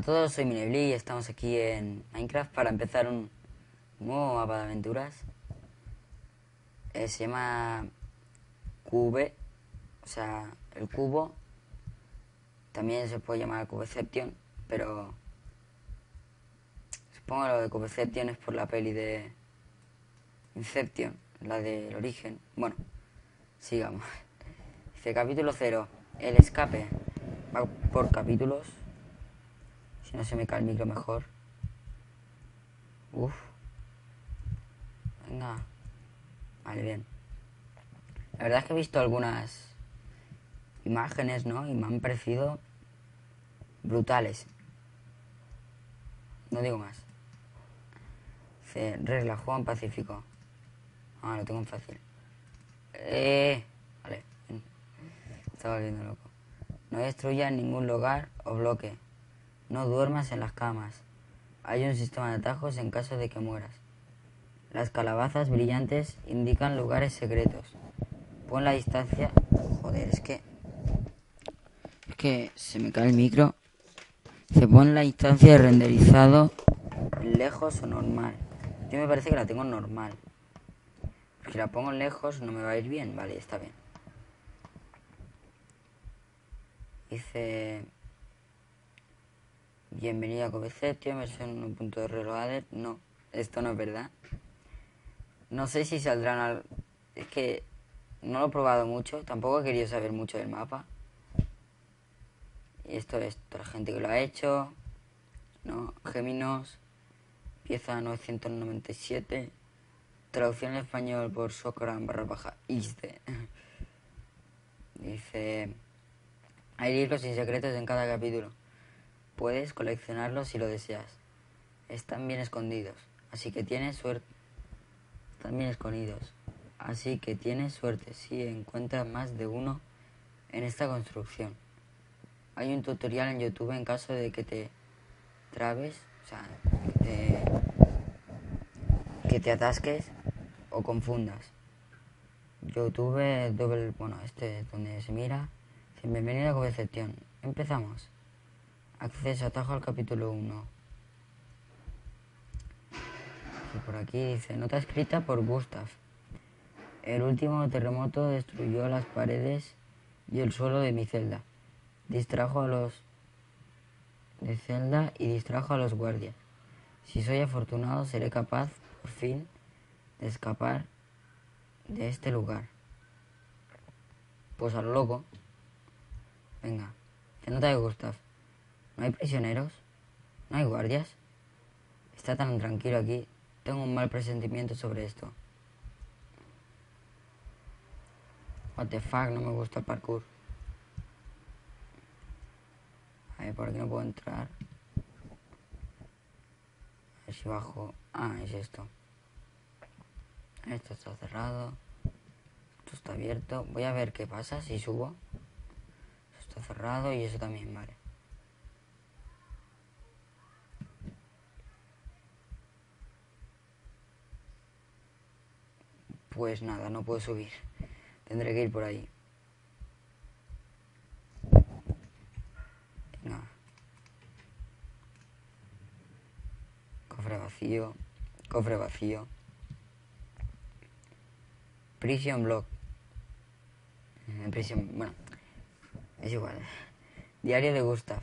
A todos, soy Minebli y estamos aquí en Minecraft para empezar un nuevo mapa de aventuras. Eh, se llama Cube, o sea, el cubo. También se puede llamar Cubeception, pero supongo lo de Cubeception es por la peli de Inception, la del origen. Bueno, sigamos. Dice capítulo 0, el escape. Va por capítulos. Si no se me cae el micro mejor. Uf. Venga. Vale, bien. La verdad es que he visto algunas imágenes, ¿no? Y me han parecido brutales. No digo más. Dice, regla, juego en pacífico. Ah, lo tengo en fácil. Eh, vale. Estaba volviendo loco. No destruya ningún lugar o bloque. No duermas en las camas. Hay un sistema de atajos en caso de que mueras. Las calabazas brillantes indican lugares secretos. Pon la distancia... Joder, es que... Es que se me cae el micro. Se pone la distancia de renderizado lejos o normal. Yo me parece que la tengo normal. Si la pongo lejos no me va a ir bien. Vale, está bien. Dice... Bienvenido a Cobeception, versión 1.2 reloaded. No, esto no es verdad. No sé si saldrán al... Es que no lo he probado mucho, tampoco he querido saber mucho del mapa. Y esto es toda la gente que lo ha hecho. No, Geminos, pieza 997. Traducción en español por Socoran barra baja XD. Dice... Hay libros y secretos en cada capítulo. Puedes coleccionarlos si lo deseas. Están bien escondidos, así que tienes suerte. Están bien escondidos, así que tienes suerte si encuentras más de uno en esta construcción. Hay un tutorial en YouTube en caso de que te trabes, o sea, que te, que te atasques o confundas. YouTube, bueno, este es donde se mira. Bienvenido a Concepción. Empezamos. Acceso atajo al capítulo 1. Y por aquí dice, nota escrita por Gustav. El último terremoto destruyó las paredes y el suelo de mi celda. Distrajo a los de celda y distrajo a los guardias. Si soy afortunado, seré capaz, por fin, de escapar de este lugar. Pues al loco. Venga, ¿qué nota de Gustav? ¿No hay prisioneros? ¿No hay guardias? Está tan tranquilo aquí. Tengo un mal presentimiento sobre esto. What the fuck, no me gusta el parkour. A ver, por aquí no puedo entrar. A ver si bajo. Ah, es esto. Esto está cerrado. Esto está abierto. Voy a ver qué pasa si subo. Esto está cerrado y eso también, vale. Pues nada, no puedo subir. Tendré que ir por ahí. Venga. Cofre vacío. Cofre vacío. Prison block. Prisión, bueno, es igual. Diario de Gustav.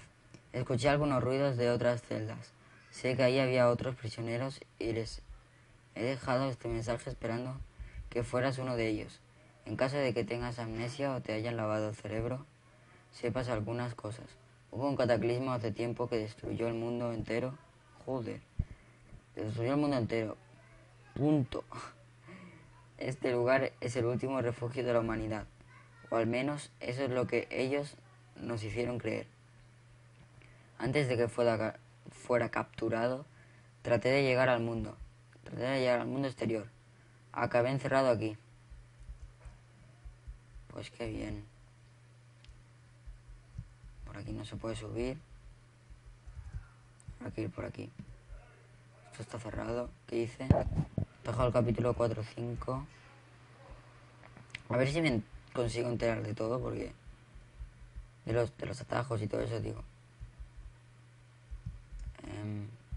Escuché algunos ruidos de otras celdas. Sé que ahí había otros prisioneros y les he dejado este mensaje esperando que fueras uno de ellos. En caso de que tengas amnesia o te hayan lavado el cerebro, sepas algunas cosas. Hubo un cataclismo hace tiempo que destruyó el mundo entero. Joder. Destruyó el mundo entero. Punto. Este lugar es el último refugio de la humanidad. O al menos eso es lo que ellos nos hicieron creer. Antes de que fuera, fuera capturado, traté de llegar al mundo. Traté de llegar al mundo exterior Acabé encerrado aquí. Pues qué bien. Por aquí no se puede subir. Hay que ir por aquí. Esto está cerrado. ¿Qué hice? Dejado el capítulo 4 5. A ver si me consigo enterar de todo porque... De los, de los atajos y todo eso, digo.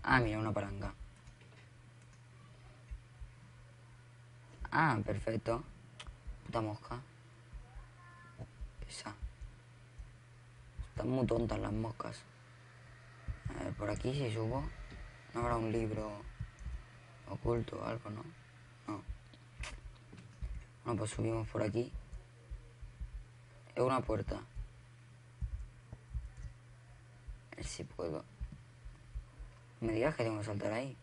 Ah, mira, una palanca. Ah, perfecto. Puta mosca. Esa. Están muy tontas las moscas. A ver, por aquí si subo, no habrá un libro oculto o algo, ¿no? No. Bueno, pues subimos por aquí. Es una puerta. A ver si puedo. Me digas que tengo que saltar ahí.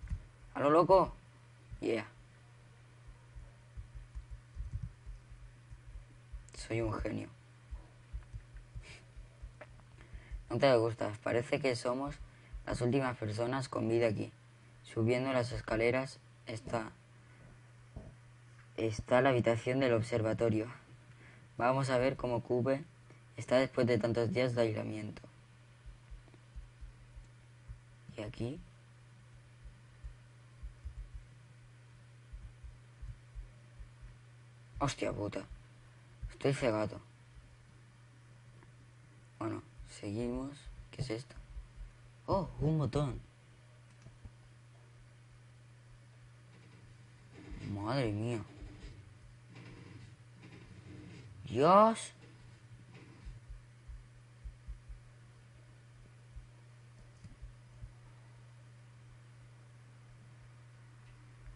¿A lo loco? Yeah. Soy un genio. No te gustas. Parece que somos las últimas personas con vida aquí. Subiendo las escaleras está está la habitación del observatorio. Vamos a ver cómo Cube está después de tantos días de aislamiento. Y aquí Hostia puta. Estoy cegado. Bueno, seguimos. ¿Qué es esto? Oh, un botón. Madre mía. Dios.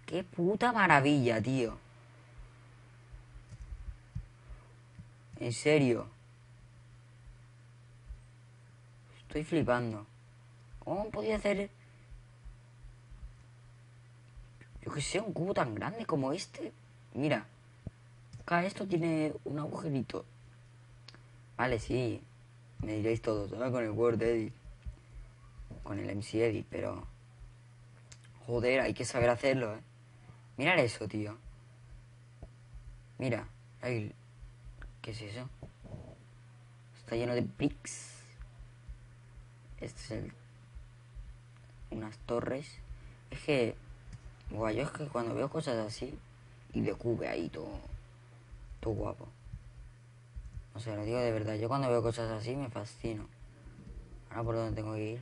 Qué puta maravilla, tío. En serio. Estoy flipando. ¿Cómo podía hacer? Yo que sé, un cubo tan grande como este. Mira. Acá esto tiene un agujerito. Vale, sí. Me diréis todos. Con el Word Edit. Con el MC Edit, pero... Joder, hay que saber hacerlo, ¿eh? Mirad eso, tío. Mira. Ahí. ¿Qué es eso? Está lleno de bricks. Este es el... Unas torres. Es que... Guay, es que cuando veo cosas así... Y de cube ahí todo... Todo guapo. O sea, lo digo de verdad. Yo cuando veo cosas así me fascino. Ahora por dónde tengo que ir.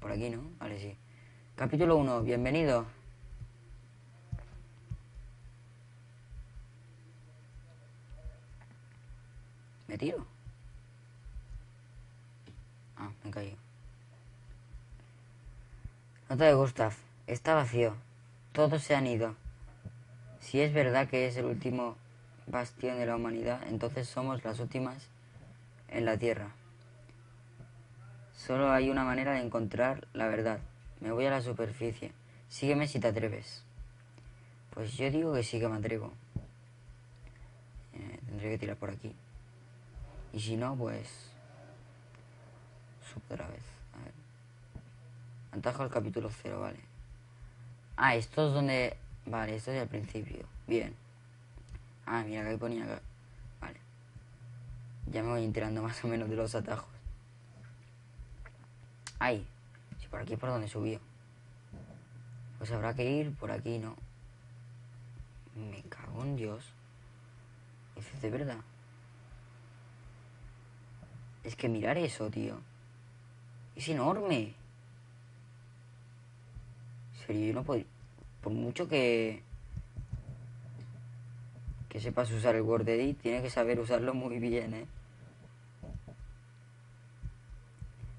Por aquí, ¿no? Vale, sí. Capítulo 1. Bienvenido. ¿Me tiro? Ah, me caído. Nota de Gustav. Está vacío. Todos se han ido. Si es verdad que es el último bastión de la humanidad, entonces somos las últimas en la Tierra. Solo hay una manera de encontrar la verdad. Me voy a la superficie. Sígueme si te atreves. Pues yo digo que sí que me atrevo. Eh, tendré que tirar por aquí. Y si no, pues... Otra vez. A ver. Antajo al capítulo 0, vale. Ah, esto es donde... Vale, esto es el principio. Bien. Ah, mira, que ponía acá. Vale. Ya me voy enterando más o menos de los atajos. Ay, si por aquí es por donde subió. Pues habrá que ir por aquí, ¿no? Me cago en Dios. Eso es de verdad. Es que mirar eso, tío. Es enorme. En serio, yo no puedo... Por mucho que... Que sepas usar el Word Edit, tiene que saber usarlo muy bien, ¿eh?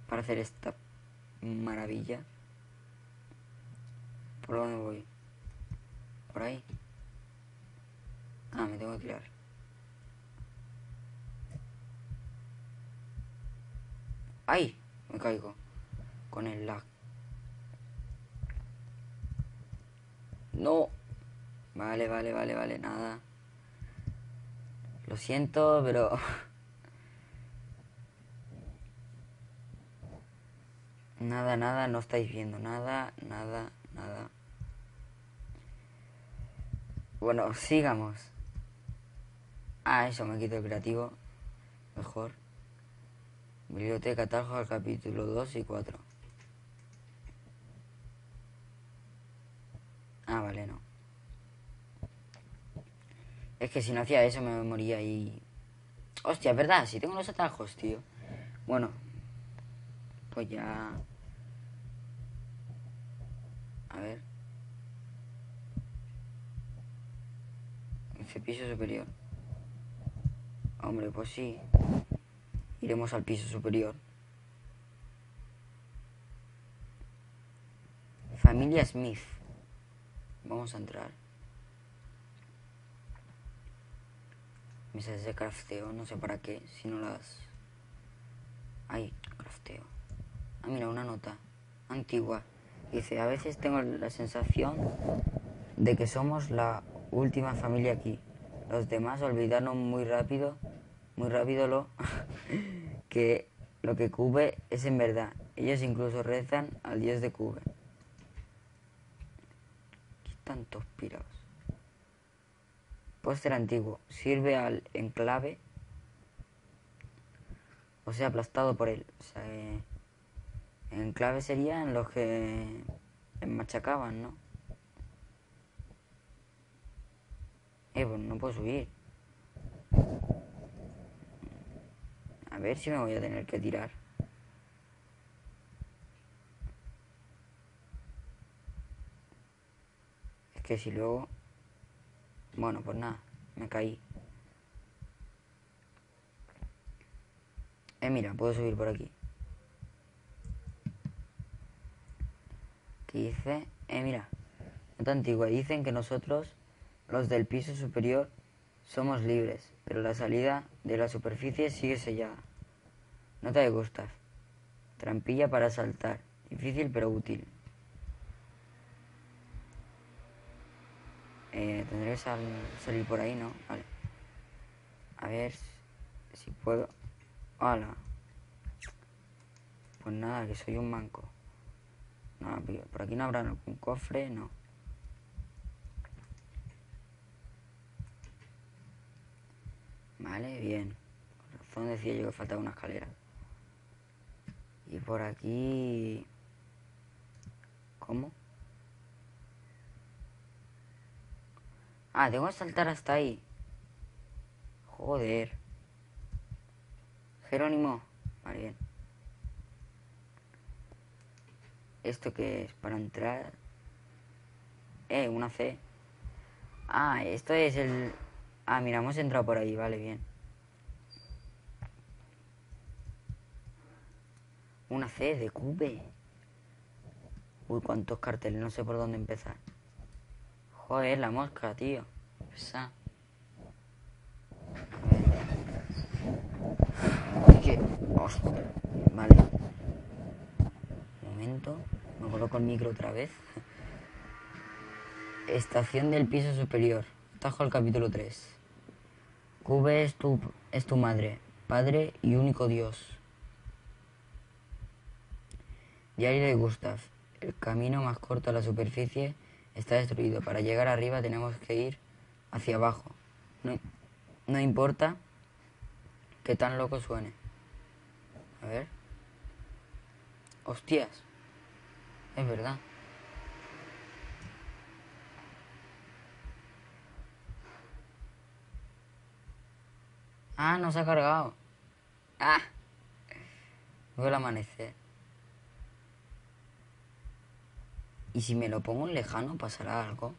Para hacer esta maravilla. ¿Por dónde voy? ¿Por ahí? Ah, me tengo que tirar. ¡Ay! Me caigo. Con el lag. No. Vale, vale, vale, vale, nada. Lo siento, pero... Nada, nada, no estáis viendo nada, nada, nada. Bueno, sigamos. Ah, eso, me quito el creativo. Mejor. Biblioteca Tajo al capítulo 2 y 4. Ah, vale, no. Es que si no hacía eso me moría y... Hostia, es verdad, si tengo los atajos, tío. Bueno, pues ya A ver. Ese piso superior. Hombre, pues sí. Iremos al piso superior. Familia Smith. Vamos a entrar. Mesas de crafteo, no sé para qué, si no las... Ay, crafteo. Ah, mira, una nota antigua. Dice, a veces tengo la sensación de que somos la última familia aquí. Los demás olvidaron muy rápido, muy rápido lo que lo que Cube es en verdad. Ellos incluso rezan al dios de Cube. ¿Qué tantos pirados? Póster antiguo. Sirve al enclave. O sea, aplastado por él. O sea, eh, en los que machacaban, ¿no? Eh, pues no puedo subir. Ver si me voy a tener que tirar. Es que si luego... Bueno, pues nada, me caí. Eh, mira, puedo subir por aquí. ¿Qué dice? Eh, mira, nota antigua. Dicen que nosotros, los del piso superior, somos libres, pero la salida de la superficie sigue sellada. Nota de Gustav. Trampilla para saltar. Difícil pero útil. Eh, tendré que salir por ahí, ¿no? Vale. A ver si puedo. ¡Hala! Pues nada, que soy un manco. No, por aquí no habrá algún cofre, no. Vale, bien. Por razón decía yo que faltaba una escalera. Y por aquí... ¿Cómo? Ah, tengo que saltar hasta ahí. Joder. Jerónimo. Vale, bien. ¿Esto qué es? Para entrar... Eh, una C. Ah, esto es el... Ah, mira, hemos entrado por ahí, vale, bien. Una C de cube. Uy, cuántos carteles, no sé por dónde empezar. Joder, la mosca, tío. Esa. ¿Qué? Vale. Un momento. Me coloco el micro otra vez. Estación del piso superior. Tajo al capítulo 3. Cube es tu, es tu madre, padre y único Dios. Diario de Gustav. El camino más corto a la superficie está destruido. Para llegar arriba tenemos que ir hacia abajo. No, no importa que tan loco suene. A ver. Hostias. Es verdad. Ah, no se ha cargado. Ah. Veo el amanecer. Y si me lo pongo en lejano, pasará algo.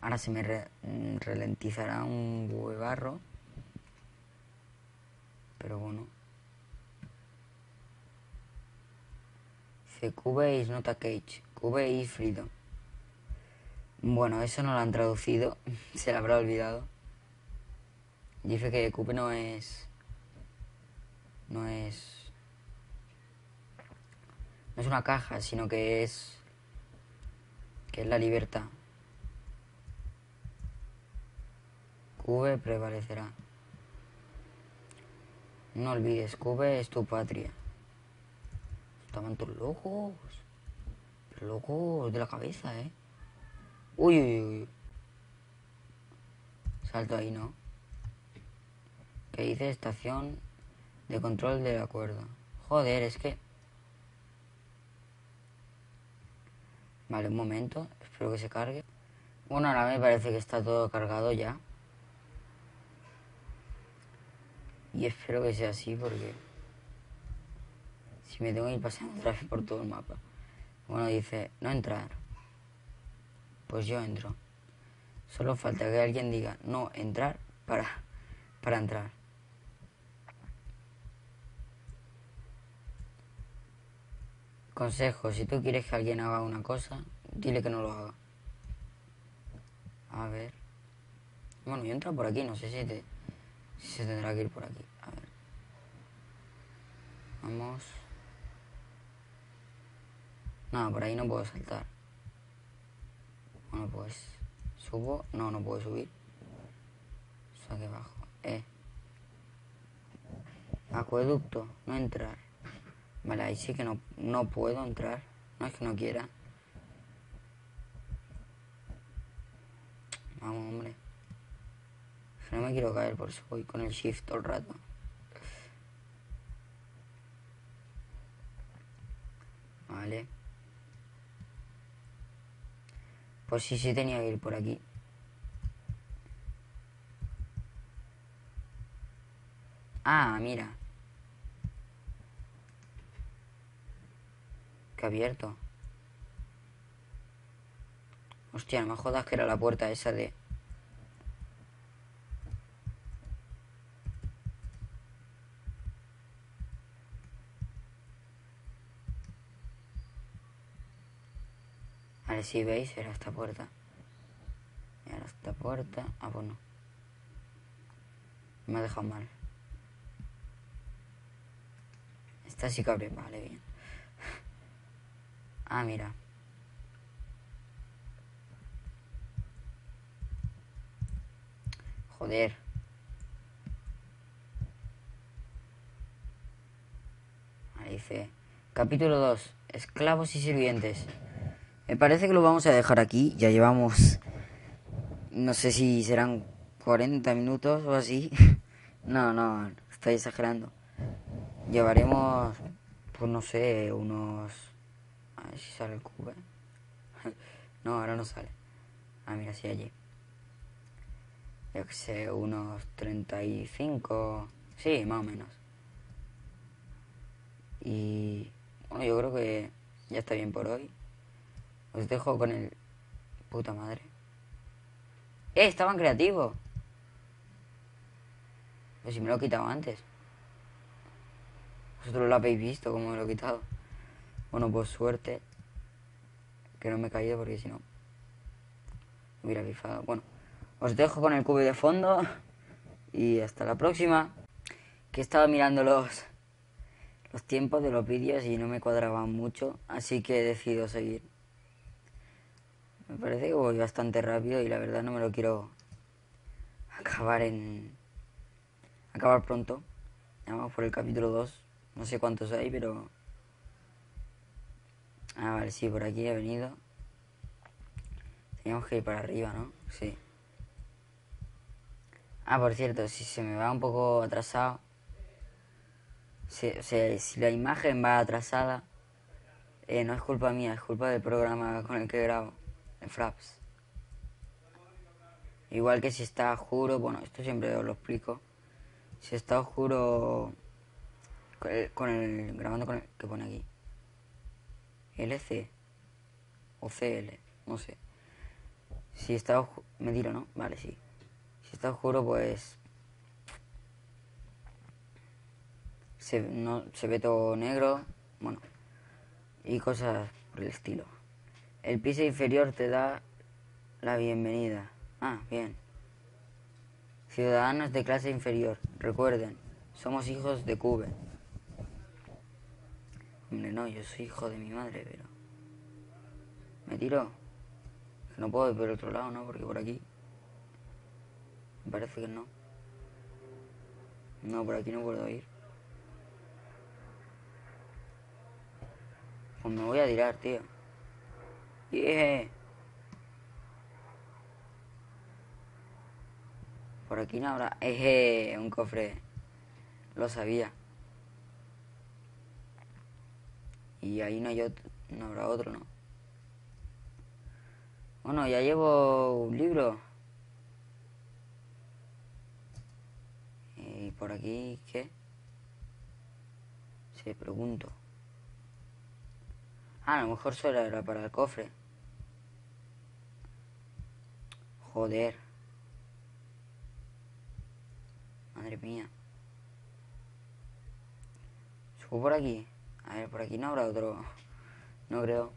Ahora se me mm, ralentizará un huevarro. Pero bueno. Dice Cube is not a cage. Cube is freedom. Bueno, eso no lo han traducido. se lo habrá olvidado. Dice que Cube no es... No es no es una caja, sino que es que es la libertad. Cube prevalecerá. No olvides, Cube es tu patria. Estaban todos locos. Locos de la cabeza, ¿eh? Uy, uy, uy. Salto ahí, ¿no? Que dice estación de control del acuerdo. Joder, es que... Vale, un momento, espero que se cargue. Bueno, ahora me parece que está todo cargado ya. Y espero que sea así porque Si me tengo que ir paseando otra vez por todo el mapa. Bueno, dice, no entrar. Pues yo entro. Solo falta que alguien diga no entrar para, para entrar. Consejo, si tú quieres que alguien haga una cosa, dile que no lo haga. A ver. Bueno, yo entro por aquí, no sé si, te, si se tendrá que ir por aquí. A ver. Vamos. No, por ahí no puedo saltar. Bueno, pues subo. No, no puedo subir. Aquí abajo. Eh. Acueducto, no entrar. Vale, ahí sí que no, no puedo entrar. No es que no quiera. Vamos, hombre. No me quiero caer, por eso voy con el shift todo el rato. Vale. Pues sí, sí tenía que ir por aquí. Ah, mira. Que abierto. Hostia, no me jodas que era la puerta esa de... Vale, si veis, era esta puerta. Era esta puerta. Ah, pues no. Me ha dejado mal. Esta sí que abre. Vale, bien. Ah, mira. Joder. Ahí dice. Capítulo 2. Esclavos y sirvientes. Me parece que lo vamos a dejar aquí. Ya llevamos... No sé si serán 40 minutos o así. No, no, estoy exagerando. Llevaremos, pues no sé, unos... Ver si sale el cubo. No, ahora no sale. Ah, mira, sí, allí. Yo que sé, unos 35... Sí, más o menos. Y... Bueno, yo creo que ya está bien por hoy. Os dejo con el... Puta madre. ¡Eh! Estaban creativos. Pero si me lo he quitado antes. Vosotros lo habéis visto como me lo he quitado. Bueno, pues suerte. Que no me he caído porque si no... Hubiera bifado. Bueno, os dejo con el cubo de fondo. Y hasta la próxima. Que estaba mirando los, los tiempos de los vídeos y no me cuadraban mucho. Así que he decidido seguir. Me parece que voy bastante rápido y la verdad no me lo quiero acabar en... Acabar pronto. Vamos por el capítulo 2. No sé cuántos hay, pero... Ah, vale, sí, por aquí he venido. Teníamos que ir para arriba, ¿no? Sí. Ah, por cierto, si se me va un poco atrasado... Si, o sea, si la imagen va atrasada, eh, no es culpa mía, es culpa del programa con el que grabo en Fraps. Igual que si está oscuro, bueno, esto siempre os lo explico. Si está oscuro con el, grabando con el que pone aquí. LC o CL, no sé. Si está oscuro, me tiro, ¿no? Vale, sí. Si está oscuro, pues se, no, se ve todo negro, bueno, y cosas por el estilo. El piso inferior te da la bienvenida. Ah, bien. Ciudadanos de clase inferior, recuerden, somos hijos de Cube. Hombre, no, yo soy hijo de mi madre, pero... ¿Me tiro? No puedo ir por otro lado, ¿no? Porque por aquí... Me parece que no. No, por aquí no puedo ir. Pues me voy a tirar, tío. Yeah. Por aquí no habrá... Eje, un cofre. Lo sabía. Y ahí no, hay otro, no habrá otro, ¿no? Bueno, ya llevo un libro. ¿Y por aquí qué? Se pregunto. Ah, a lo mejor solo era para el cofre. Joder. Madre mía. Subo por aquí. A ver, por aquí no habrá otro. No creo.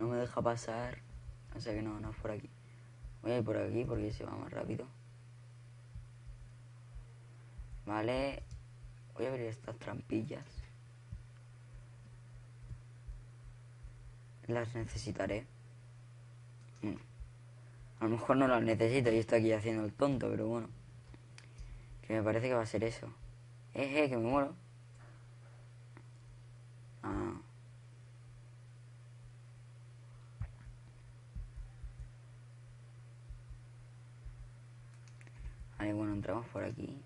No me deja pasar. O sea que no, no es por aquí. Voy a ir por aquí porque se va más rápido. Vale. Voy a abrir estas trampillas. Las necesitaré. A lo mejor no las necesito y estoy aquí haciendo el tonto, pero bueno. Que me parece que va a ser eso. Eh, eh, que me muero. Ah. Vale, bueno, entramos por aquí.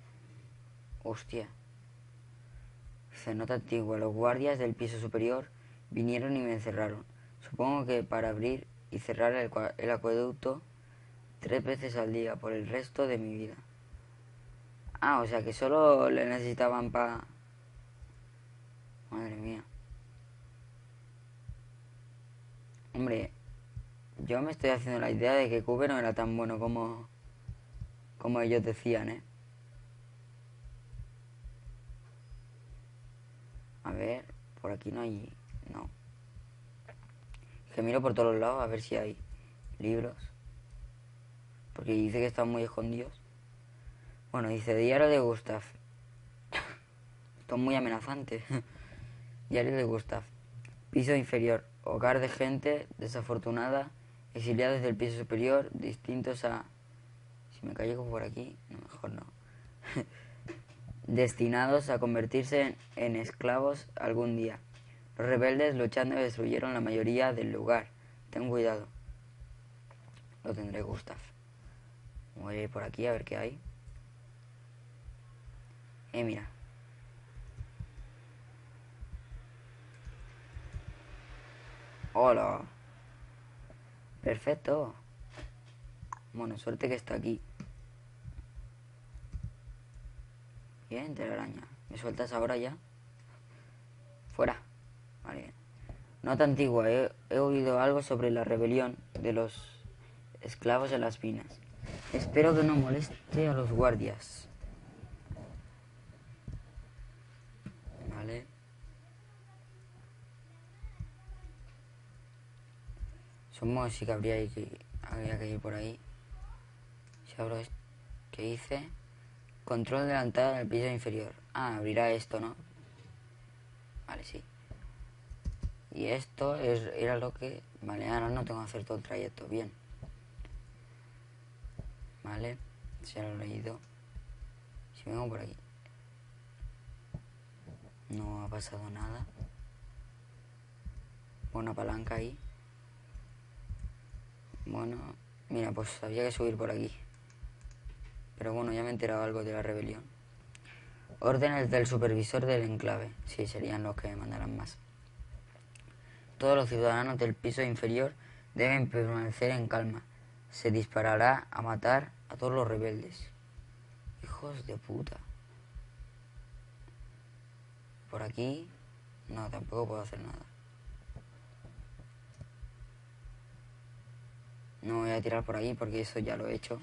Hostia. Se nota antigua. Los guardias del piso superior vinieron y me encerraron. Supongo que para abrir y cerrar el, el acueducto tres veces al día por el resto de mi vida. Ah, o sea que solo le necesitaban para... Madre mía. Hombre, yo me estoy haciendo la idea de que Cube no era tan bueno como, como ellos decían, ¿eh? A ver, por aquí no hay... No. Que miro por todos lados a ver si hay libros. Porque dice que están muy escondidos. Bueno, dice Diario de Gustav. Esto es muy amenazante. Diario de Gustav. Piso inferior. Hogar de gente desafortunada, exiliados del piso superior, distintos a... Si me caigo por aquí, mejor no. Destinados a convertirse en esclavos algún día. Los rebeldes luchando destruyeron la mayoría del lugar. Ten cuidado. Lo tendré, Gustav. Voy a ir por aquí a ver qué hay. Eh, mira. Hola. Perfecto. Bueno, suerte que está aquí. Bien, telaraña. ¿Me sueltas ahora ya? Fuera. Vale. Nota antigua. He, he oído algo sobre la rebelión de los esclavos en las minas. Espero que no moleste a los guardias. Vale. Somos sí que habría que, habría que ir por ahí. Si abro esto, ¿qué hice? Control de la entrada del piso inferior. Ah, abrirá esto, ¿no? Vale, sí. Y esto es, era lo que... Vale, ahora no tengo que hacer todo el trayecto. Bien. Vale, se lo he leído. Si vengo por aquí. No ha pasado nada. Una palanca ahí. Bueno, mira, pues había que subir por aquí. Pero bueno, ya me he enterado algo de la rebelión. Órdenes del supervisor del enclave. Sí, serían los que me mandarán más. Todos los ciudadanos del piso inferior deben permanecer en calma. Se disparará a matar a todos los rebeldes. Hijos de puta. Por aquí... No, tampoco puedo hacer nada. No voy a tirar por ahí porque eso ya lo he hecho.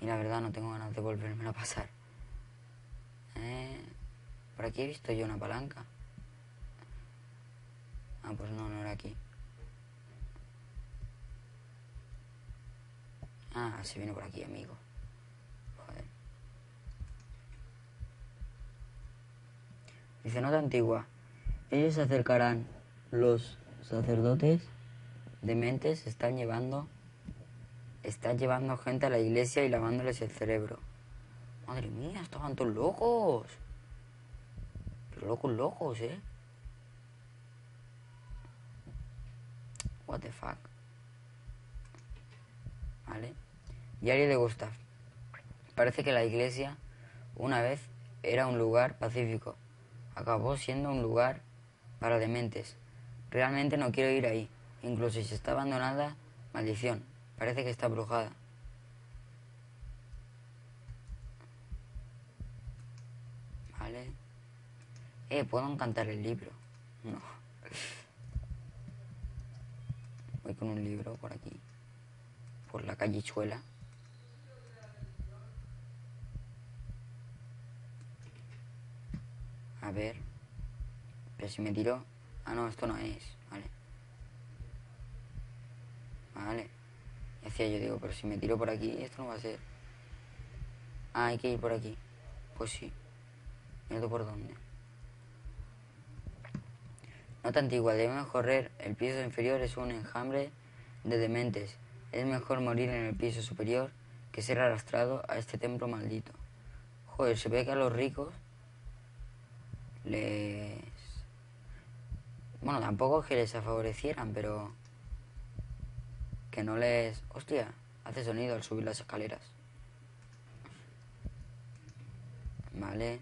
Y la verdad no tengo ganas de volverme a pasar. Eh, por aquí he visto yo una palanca. Ah, pues no, no era aquí. Ah, se viene por aquí, amigo. Joder. Dice nota antigua. Ellos se acercarán. Los sacerdotes dementes están llevando están llevando gente a la iglesia y lavándoles el cerebro. Madre mía, estaban todos locos. Pero locos, locos, ¿eh? What the fuck. ¿Vale? Diario de Gustav. Parece que la iglesia una vez era un lugar pacífico. Acabó siendo un lugar para dementes. Realmente no quiero ir ahí. Incluso si está abandonada, maldición. Parece que está brujada. Vale. Eh, ¿puedo encantar el libro? No. Voy con un libro por aquí. Por la callechuela. A ver. Pero si me tiro... Ah, no, esto no es. Vale. Vale. Y yo, digo, pero si me tiro por aquí, esto no va a ser. Ah, hay que ir por aquí. Pues sí. Mira tú por dónde. Nota antigua, debemos correr. El piso inferior es un enjambre de dementes. Es mejor morir en el piso superior que ser arrastrado a este templo maldito. Joder, se ve que a los ricos les... Bueno, tampoco que les favorecieran, pero... Que no les... Hostia, hace sonido al subir las escaleras. Vale.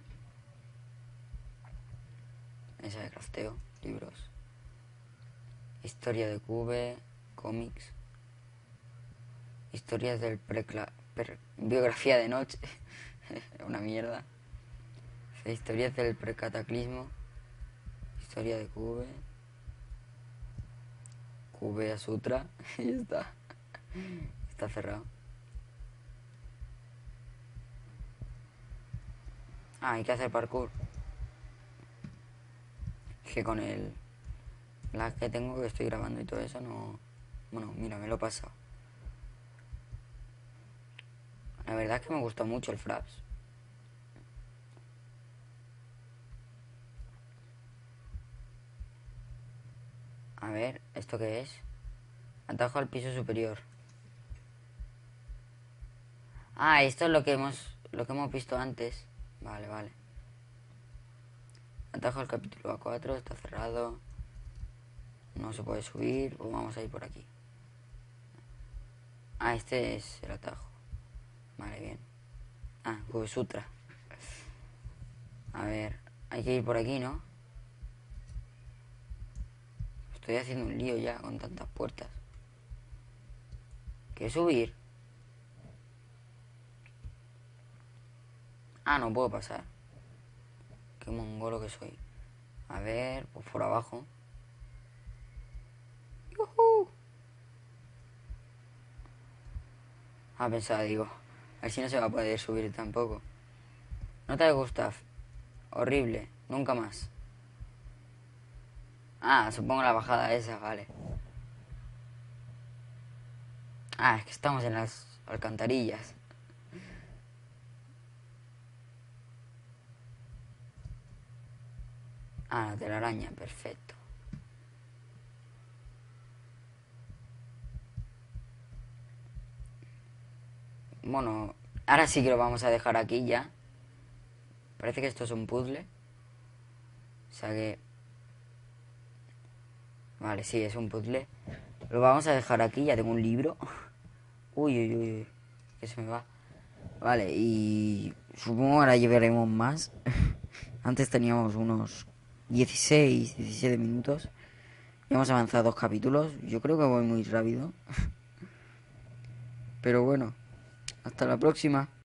Esa de crafteo, libros. Historia de Cube, cómics. Historias del precla... biografía de noche. Una mierda. Historias del precataclismo. Historia de Cube. Cube a Sutra. y está. Está cerrado. Ah, hay que hacer parkour. Que con el la que tengo que estoy grabando y todo eso no... Bueno, mira, me lo he pasado. La verdad es que me gustó mucho el Fraps. A ver, ¿esto qué es? Atajo al piso superior. Ah, esto es lo que hemos lo que hemos visto antes. Vale, vale. Atajo al capítulo A4, está cerrado. No se puede subir, pues vamos a ir por aquí. Ah, este es el atajo. Vale, bien. Ah, Sutra. A ver, hay que ir por aquí, ¿no? Estoy haciendo un lío ya con tantas puertas. ¿Qué subir? Ah, no puedo pasar. Qué mongolo que soy. A ver, pues por abajo. ¡Yuhu! Ah, pensaba, digo. A ver si no se va a poder subir tampoco. Nota de Gustav. Horrible. Nunca más. Ah, supongo la bajada esa, vale. Ah, es que estamos en las alcantarillas. Ah, la telaraña, perfecto. Bueno, ahora sí que lo vamos a dejar aquí ya. Parece que esto es un puzzle. O sea que... Vale, sí, es un puzzle. Lo vamos a dejar aquí, ya tengo un libro. Uy, uy, uy, que se me va. Vale, y supongo ahora llevaremos más. Antes teníamos unos 16, 17 minutos. Ya hemos avanzado dos capítulos. Yo creo que voy muy rápido. Pero bueno, hasta la próxima.